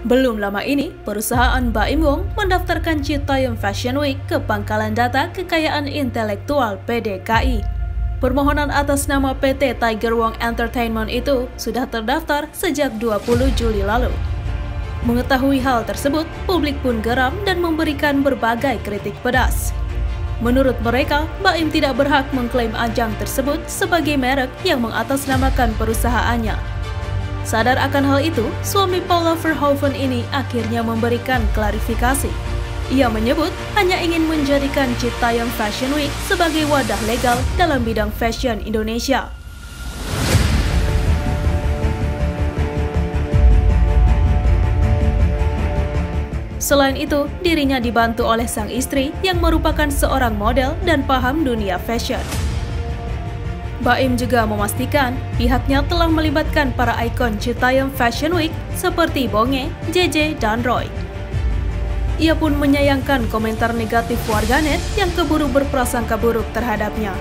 Belum lama ini, perusahaan Baim Wong mendaftarkan Citayam Fashion Week ke Pangkalan Data Kekayaan Intelektual PDKI. Permohonan atas nama PT Tiger Wong Entertainment itu sudah terdaftar sejak 20 Juli lalu. Mengetahui hal tersebut, publik pun geram dan memberikan berbagai kritik pedas. Menurut mereka, Baim tidak berhak mengklaim ajang tersebut sebagai merek yang mengatasnamakan perusahaannya. Sadar akan hal itu, suami Paula Verhoeven ini akhirnya memberikan klarifikasi. Ia menyebut hanya ingin menjadikan Citayam Fashion Week sebagai wadah legal dalam bidang fashion Indonesia. Selain itu, dirinya dibantu oleh sang istri yang merupakan seorang model dan paham dunia fashion. Baim juga memastikan pihaknya telah melibatkan para ikon Citayam Fashion Week seperti Bonge, JJ, dan Roy. Ia pun menyayangkan komentar negatif warganet yang keburu berprasangka buruk terhadapnya.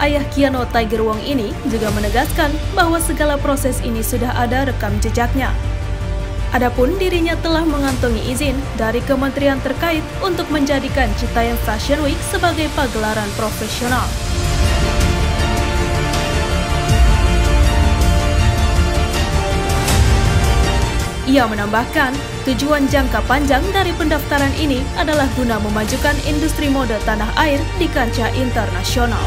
Ayah Kiano Tiger Wong ini juga menegaskan bahwa segala proses ini sudah ada rekam jejaknya. Adapun dirinya telah mengantongi izin dari kementerian terkait untuk menjadikan Citayam Fashion Week sebagai pagelaran profesional. Ia menambahkan, tujuan jangka panjang dari pendaftaran ini adalah guna memajukan industri mode tanah air di kancah internasional.